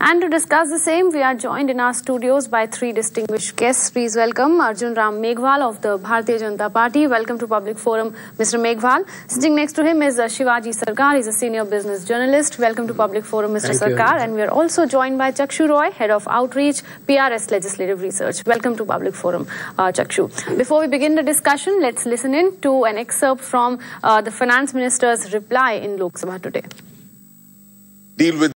And to discuss the same, we are joined in our studios by three distinguished guests. Please welcome Arjun Ram Meghwal of the Bharatiya Janata Party. Welcome to Public Forum, Mr. Meghwal. Sitting next to him is uh, Shivaji Sarkar. He's a senior business journalist. Welcome to Public Forum, Mr. Thank Sarkar. You. And we are also joined by Chakshu Roy, head of outreach, PRS Legislative Research. Welcome to Public Forum, uh, Chakshu. Before we begin the discussion, let's listen in to an excerpt from uh, the finance minister's reply in Lok Sabha today. deal with